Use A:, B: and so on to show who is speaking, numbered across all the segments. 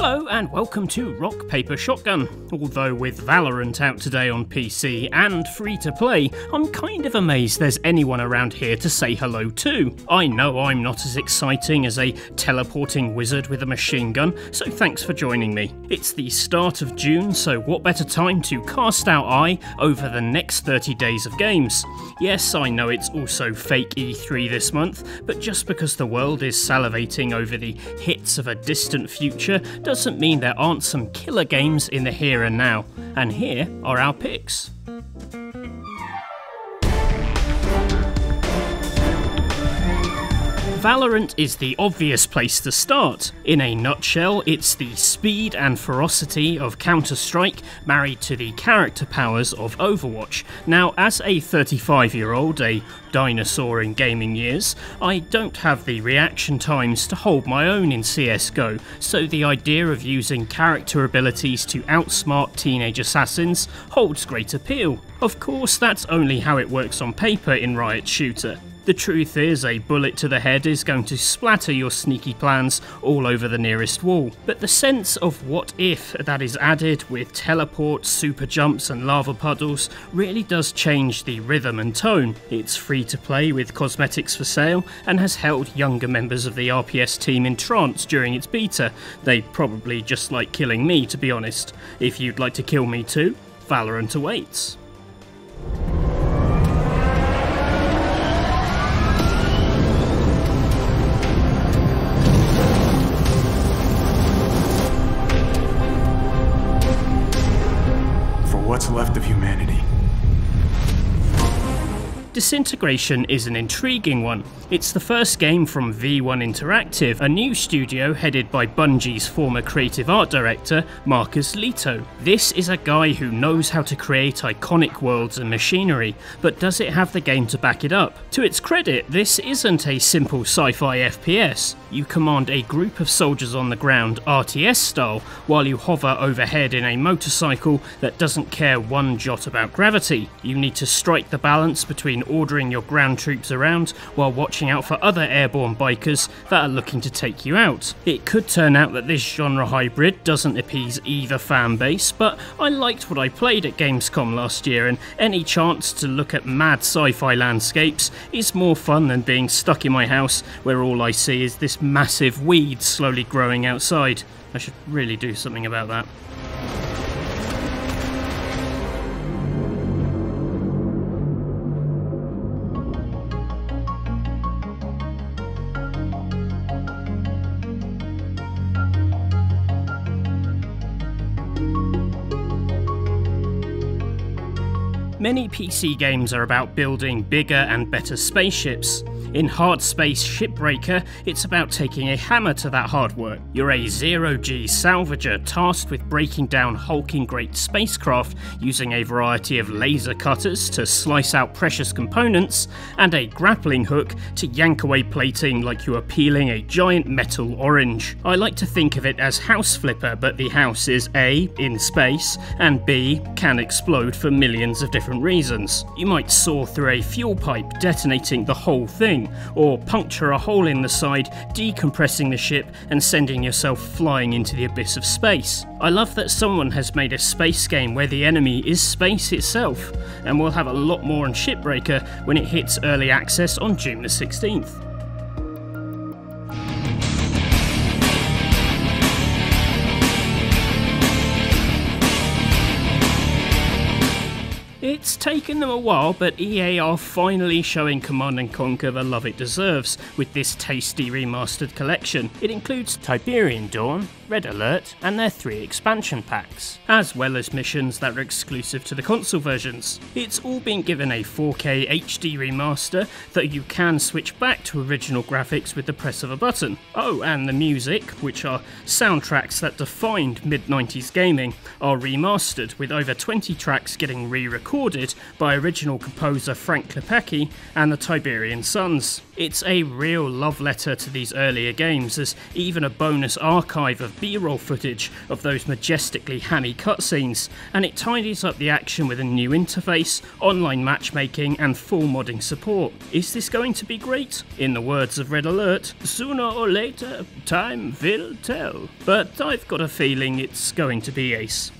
A: Hello and welcome to Rock Paper Shotgun. Although with Valorant out today on PC and free to play, I'm kind of amazed there's anyone around here to say hello to. I know I'm not as exciting as a teleporting wizard with a machine gun, so thanks for joining me. It's the start of June, so what better time to cast our eye over the next 30 days of games? Yes, I know it's also fake E3 this month, but just because the world is salivating over the hits of a distant future doesn't mean there aren't some killer games in the here and now. And here are our picks. Valorant is the obvious place to start. In a nutshell, it's the speed and ferocity of Counter Strike married to the character powers of Overwatch. Now, as a 35 year old, a dinosaur in gaming years, I don't have the reaction times to hold my own in CSGO, so the idea of using character abilities to outsmart teenage assassins holds great appeal. Of course, that's only how it works on paper in Riot Shooter. The truth is, a bullet to the head is going to splatter your sneaky plans all over the nearest wall. But the sense of what if that is added with teleports, super jumps, and lava puddles really does change the rhythm and tone. It's free to play with cosmetics for sale and has held younger members of the RPS team in trance during its beta. They probably just like killing me, to be honest. If you'd like to kill me too, Valorant awaits.
B: Left
A: Disintegration is an intriguing one. It's the first game from V1 Interactive, a new studio headed by Bungie's former creative art director, Marcus Lehto. This is a guy who knows how to create iconic worlds and machinery, but does it have the game to back it up? To its credit, this isn't a simple sci-fi FPS. You command a group of soldiers on the ground, RTS style, while you hover overhead in a motorcycle that doesn't care one jot about gravity. You need to strike the balance between ordering your ground troops around while watching out for other airborne bikers that are looking to take you out. It could turn out that this genre hybrid doesn't appease either fan base, but I liked what I played at Gamescom last year, and any chance to look at mad sci fi landscapes is more fun than being stuck in my house where all I see is this massive weed slowly growing outside. I should really do something about that. Many PC games are about building bigger and better spaceships. In Hard Space Shipbreaker, it's about taking a hammer to that hard work. You're a zero-G salvager tasked with breaking down hulking great spacecraft using a variety of laser cutters to slice out precious components, and a grappling hook to yank away plating like you are peeling a giant metal orange. I like to think of it as House Flipper, but the house is A, in space, and B, can explode for millions of different reasons. You might saw through a fuel pipe, detonating the whole thing, or puncture a hole in the side, decompressing the ship and sending yourself flying into the abyss of space. I love that someone has made a space game where the enemy is space itself, and we'll have a lot more on Shipbreaker when it hits early access on June the 16th. It's taken them a while, but EA are finally showing Command & Conquer the love it deserves with this tasty remastered collection. It includes Tiberian Dawn, Red Alert, and their three expansion packs, as well as missions that are exclusive to the console versions. It's all been given a 4K HD remaster that you can switch back to original graphics with the press of a button. Oh, and the music, which are soundtracks that defined mid 90s gaming, are remastered with over 20 tracks getting re recorded recorded by original composer Frank Klepacki and the Tiberian Sons. It's a real love letter to these earlier games, as even a bonus archive of B-roll footage of those majestically hammy cutscenes, and it tidies up the action with a new interface, online matchmaking, and full modding support. Is this going to be great? In the words of Red Alert, sooner or later, time will tell. But I've got a feeling it's going to be ace.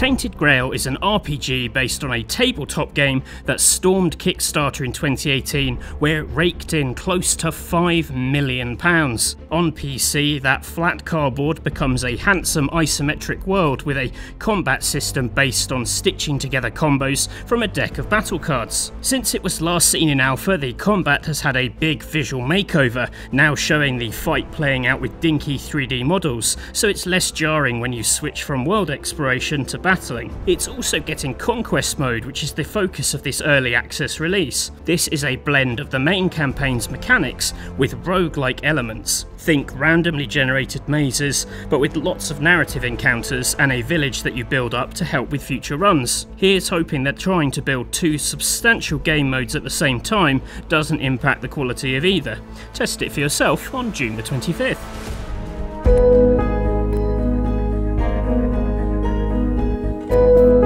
A: Tainted Grail is an RPG based on a tabletop game that stormed Kickstarter in 2018, where it raked in close to £5 million. On PC, that flat cardboard becomes a handsome isometric world with a combat system based on stitching together combos from a deck of battle cards. Since it was last seen in alpha, the combat has had a big visual makeover, now showing the fight playing out with dinky 3D models, so it's less jarring when you switch from world exploration to battle battling. It's also getting Conquest mode, which is the focus of this early access release. This is a blend of the main campaign's mechanics with rogue-like elements. Think randomly generated mazes, but with lots of narrative encounters and a village that you build up to help with future runs. Here's hoping that trying to build two substantial game modes at the same time doesn't impact the quality of either. Test it for yourself on June the 25th. Bye.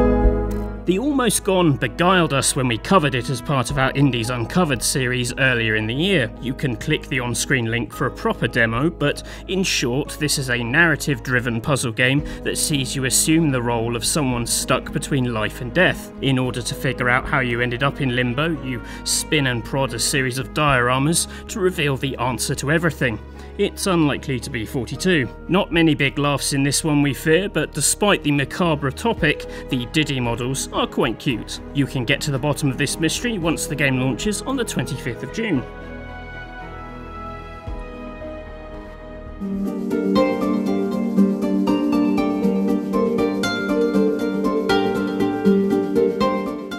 A: The Almost Gone beguiled us when we covered it as part of our Indies Uncovered series earlier in the year. You can click the on screen link for a proper demo, but in short, this is a narrative driven puzzle game that sees you assume the role of someone stuck between life and death. In order to figure out how you ended up in limbo, you spin and prod a series of dioramas to reveal the answer to everything it's unlikely to be 42. Not many big laughs in this one we fear, but despite the macabre topic, the Diddy models are quite cute. You can get to the bottom of this mystery once the game launches on the 25th of June.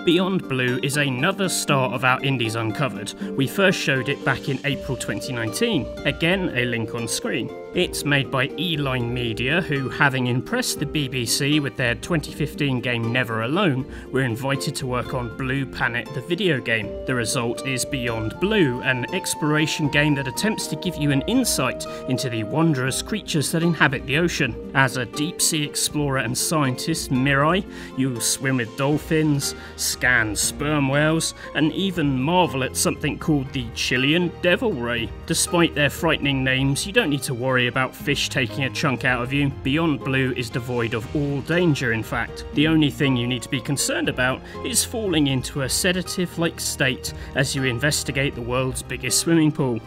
A: Beyond Blue is another star of our Indies Uncovered. We first showed it back in April 2019. Again, a link on screen. It's made by E-Line Media, who, having impressed the BBC with their 2015 game Never Alone, were invited to work on Blue Planet the video game. The result is Beyond Blue, an exploration game that attempts to give you an insight into the wondrous creatures that inhabit the ocean. As a deep sea explorer and scientist, Mirai, you'll swim with dolphins, scan sperm whales, and even marvel at something called the Chilean Devil Ray. Despite their frightening names, you don't need to worry about fish taking a chunk out of you, Beyond Blue is devoid of all danger, in fact. The only thing you need to be concerned about is falling into a sedative like state as you investigate the world's biggest swimming pool.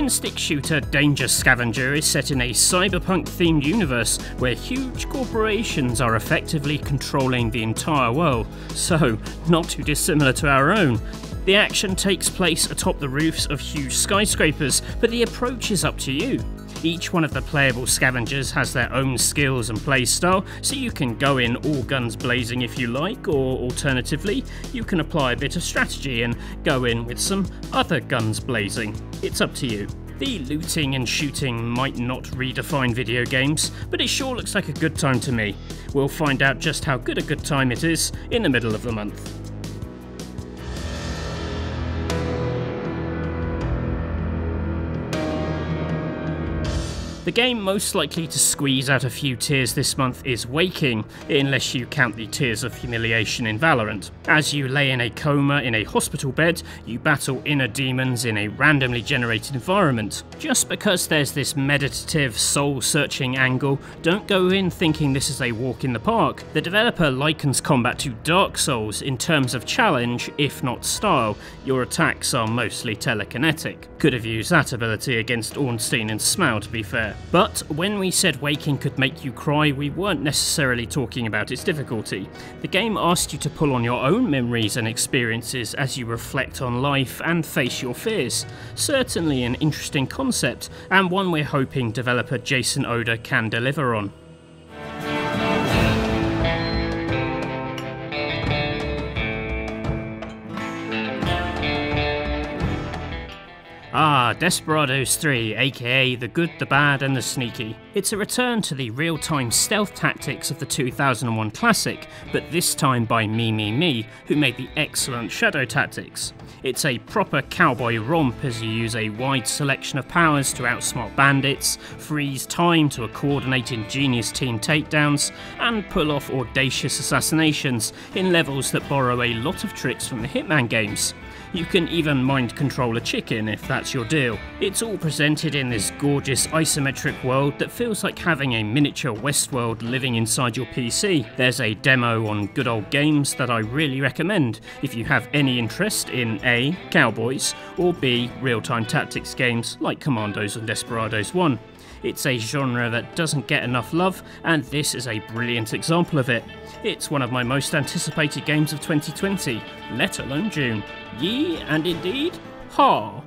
A: Twin stick shooter Danger Scavenger is set in a cyberpunk themed universe where huge corporations are effectively controlling the entire world, so not too dissimilar to our own. The action takes place atop the roofs of huge skyscrapers, but the approach is up to you. Each one of the playable scavengers has their own skills and playstyle, so you can go in all guns blazing if you like, or alternatively, you can apply a bit of strategy and go in with some other guns blazing. It's up to you. The looting and shooting might not redefine video games, but it sure looks like a good time to me. We'll find out just how good a good time it is in the middle of the month. The game most likely to squeeze out a few tears this month is Waking, unless you count the tears of humiliation in Valorant. As you lay in a coma in a hospital bed, you battle inner demons in a randomly generated environment. Just because there's this meditative, soul-searching angle, don't go in thinking this is a walk in the park. The developer likens combat to Dark Souls in terms of challenge, if not style. Your attacks are mostly telekinetic. Could have used that ability against Ornstein and Smough to be fair. But when we said Waking could make you cry, we weren't necessarily talking about its difficulty. The game asked you to pull on your own memories and experiences as you reflect on life and face your fears. Certainly an interesting concept, and one we're hoping developer Jason Oda can deliver on. Ah, Desperados 3, aka The Good, the Bad and the Sneaky. It's a return to the real-time stealth tactics of the 2001 classic, but this time by Mimimi, who made the excellent Shadow Tactics. It's a proper cowboy romp as you use a wide selection of powers to outsmart bandits, freeze time to a coordinate ingenious team takedowns, and pull off audacious assassinations in levels that borrow a lot of tricks from the Hitman games. You can even mind control a chicken if that's your deal. It's all presented in this gorgeous isometric world that feels like having a miniature Westworld living inside your PC. There's a demo on Good Old Games that I really recommend if you have any interest in A. Cowboys, or B. Real time tactics games like Commandos and Desperados 1. It's a genre that doesn't get enough love, and this is a brilliant example of it. It's one of my most anticipated games of 2020, let alone June. Ye and indeed, ha!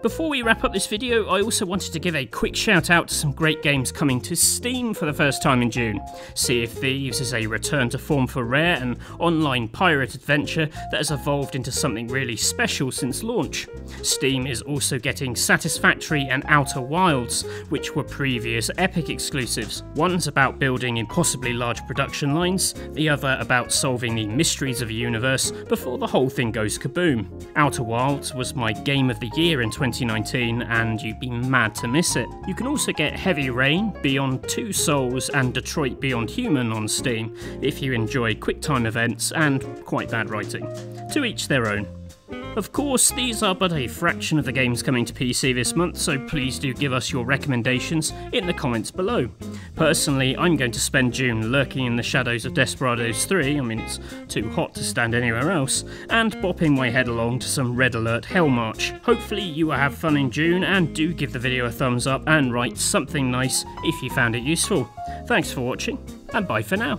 A: Before we wrap up this video, I also wanted to give a quick shout out to some great games coming to Steam for the first time in June. Sea of Thieves is a return to form for Rare, an online pirate adventure that has evolved into something really special since launch. Steam is also getting Satisfactory and Outer Wilds, which were previous Epic exclusives. One's about building impossibly large production lines, the other about solving the mysteries of a universe before the whole thing goes kaboom. Outer Wilds was my game of the year in 20 2019 and you'd be mad to miss it. You can also get Heavy Rain, Beyond Two Souls, and Detroit Beyond Human on Steam if you enjoy quick time events and quite bad writing. To each their own. Of course, these are but a fraction of the games coming to PC this month, so please do give us your recommendations in the comments below. Personally, I'm going to spend June lurking in the shadows of Desperados 3, I mean it's too hot to stand anywhere else, and bopping my head along to some Red Alert Hell March. Hopefully you will have fun in June and do give the video a thumbs up and write something nice if you found it useful. Thanks for watching, and bye for now.